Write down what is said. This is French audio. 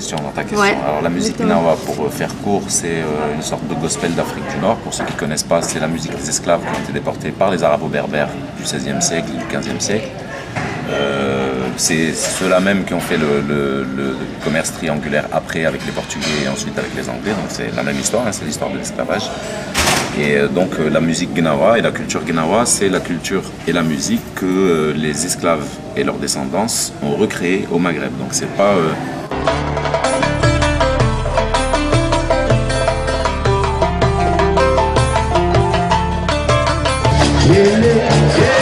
dans ta question. Ouais, Alors la musique gnawa, pour euh, faire court, c'est euh, une sorte de gospel d'Afrique du Nord. Pour ceux qui ne connaissent pas, c'est la musique des esclaves qui ont été déportés par les arabo-berbères du XVIe siècle et du XVe siècle. Euh, c'est ceux-là même qui ont fait le, le- le commerce triangulaire après avec les Portugais et ensuite avec les Anglais. Donc c'est la même histoire, hein, c'est l'histoire de l'esclavage. Et donc la musique gnawa et la culture gnawa, c'est la culture et la musique que les esclaves et leurs descendants ont recréé au Maghreb. Donc c'est pas euh, Yeah, yeah.